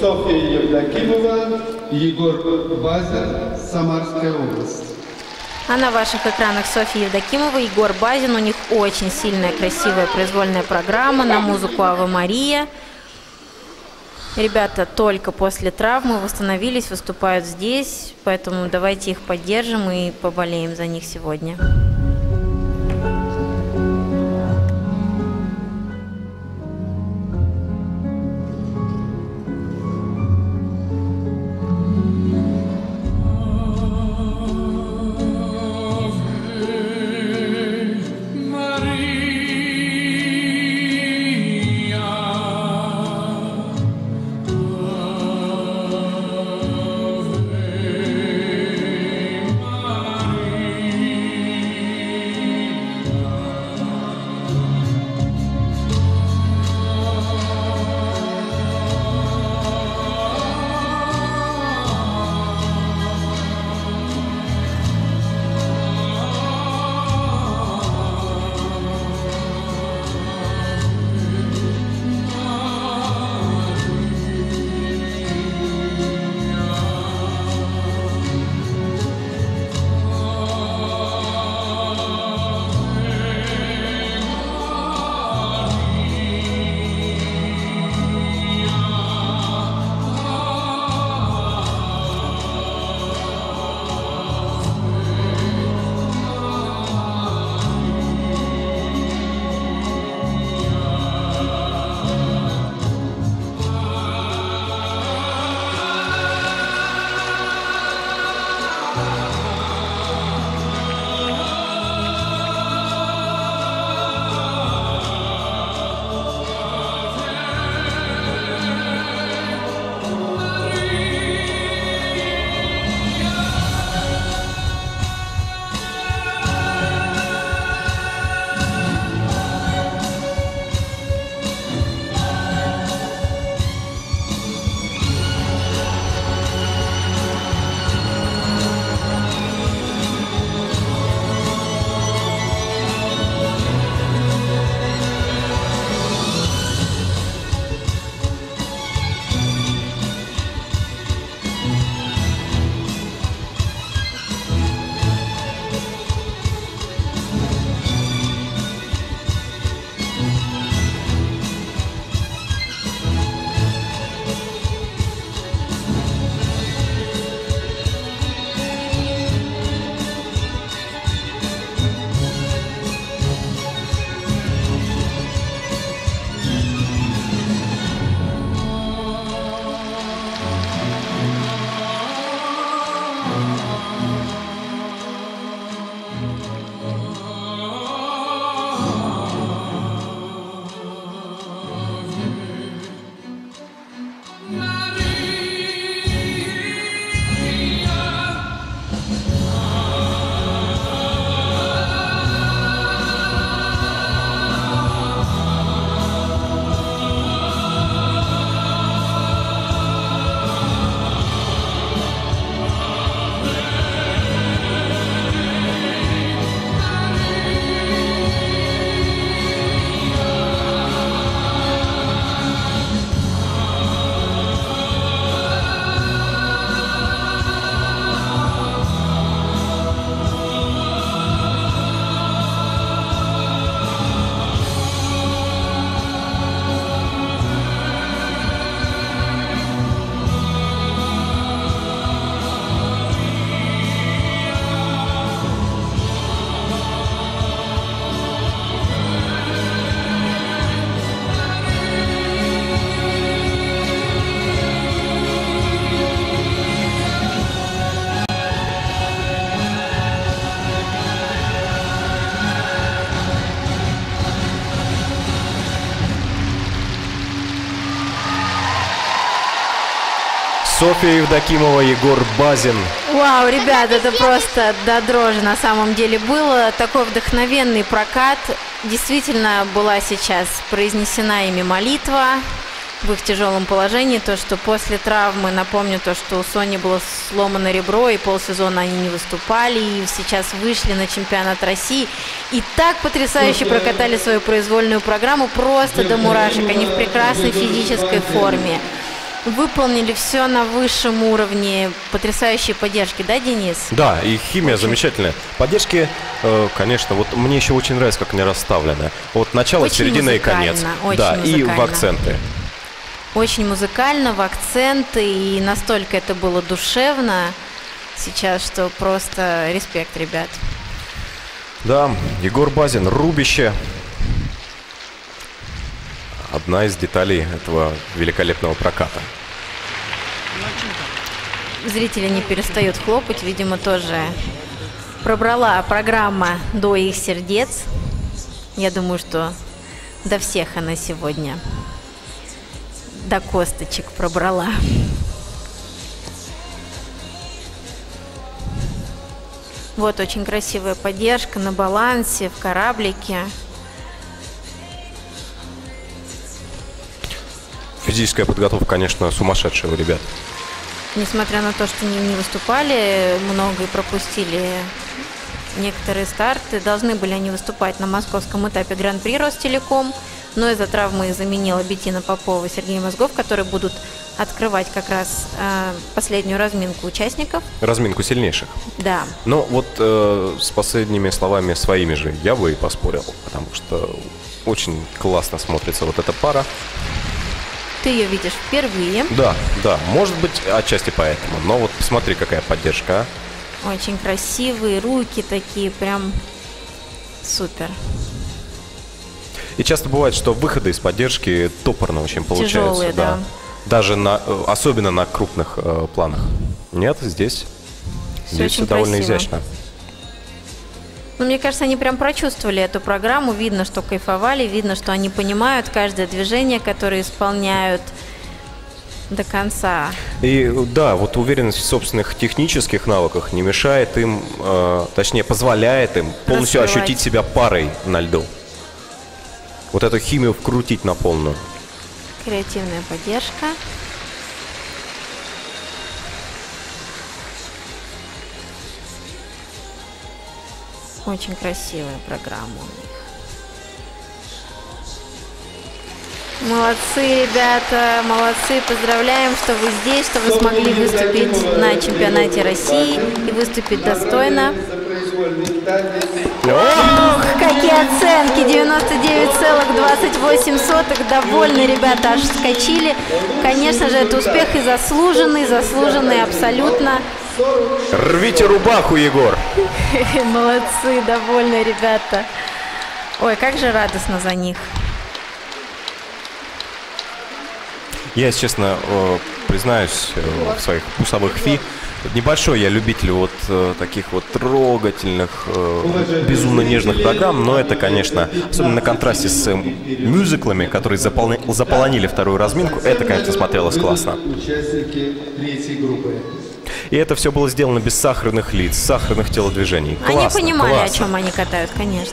Софья Евдокимова, Егор Базин, Самарская область. А на ваших экранах Софья Евдокимова, Егор Базин. У них очень сильная, красивая произвольная программа на музыку «Ава Мария». Ребята только после травмы восстановились, выступают здесь, поэтому давайте их поддержим и поболеем за них сегодня. Софья Евдокимова, Егор Базин. Вау, ребят, это просто до дрожи на самом деле было. Такой вдохновенный прокат. Действительно была сейчас произнесена ими молитва в их тяжелом положении. То, что после травмы, напомню, то, что у Сони было сломано ребро, и полсезона они не выступали, и сейчас вышли на чемпионат России. И так потрясающе прокатали свою произвольную программу, просто до мурашек. Они в прекрасной физической форме. Выполнили все на высшем уровне. Потрясающие поддержки, да, Денис? Да, и химия замечательная. Поддержки, э, конечно, вот мне еще очень нравится, как они расставлены. Вот начало, Очень середина и конец. музыкально, очень да, и в музыкально. акценты. Очень музыкально, в акценты, и настолько это было душевно сейчас, что просто респект, ребят. Да, Егор Базин, рубище. Одна из деталей этого великолепного проката. Зрители не перестают хлопать, видимо, тоже пробрала программа до их сердец. Я думаю, что до всех она сегодня до косточек пробрала. Вот очень красивая поддержка на балансе, в кораблике. Физическая подготовка, конечно, сумасшедшая у ребят. Несмотря на то, что не, не выступали много и пропустили некоторые старты, должны были они выступать на московском этапе Гран-при Ростелеком, но из-за травмы заменила Бетина Попова и Сергей Мозгов, которые будут открывать как раз э, последнюю разминку участников. Разминку сильнейших. Да, Но вот э, с последними словами своими же я бы и поспорил, потому что очень классно смотрится вот эта пара. Ты ее видишь впервые. Да, да, может быть, отчасти поэтому. Но вот посмотри, какая поддержка, а. Очень красивые руки такие, прям супер. И часто бывает, что выходы из поддержки топорно очень получаются. Тяжелые, да. Даже на, э, особенно на крупных э, планах. Нет, здесь, Всё здесь все довольно красиво. изящно. Ну, мне кажется, они прям прочувствовали эту программу. Видно, что кайфовали, видно, что они понимают каждое движение, которое исполняют до конца. И да, вот уверенность в собственных технических навыках не мешает им, э, точнее, позволяет им полностью Раскрывать. ощутить себя парой на льду. Вот эту химию вкрутить на полную. Креативная поддержка. Очень красивая программа у них. Молодцы, ребята, молодцы. Поздравляем, что вы здесь, что вы смогли выступить на чемпионате России и выступить достойно. Ох, какие оценки! 99,28. Довольны ребята, аж скочили. Конечно же, это успех и заслуженный, заслуженный абсолютно. Рвите рубаху, Егор! Молодцы, довольны ребята. Ой, как же радостно за них. Я, если честно, э, признаюсь э, в своих вкусовых фи. Небольшой я любитель вот э, таких вот трогательных, безумно нежных программ, но это, конечно, особенно на контрасте с э, мюзиклами, которые заполни- заполонили вторую разминку, это, конечно, смотрелось классно. Участники третьей группы. И это все было сделано без сахарных лиц, сахарных телодвижений. Они Классно, понимали, классно. о чем они катают, конечно.